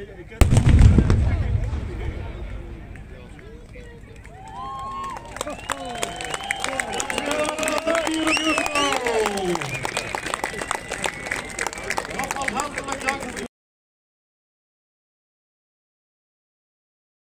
Good.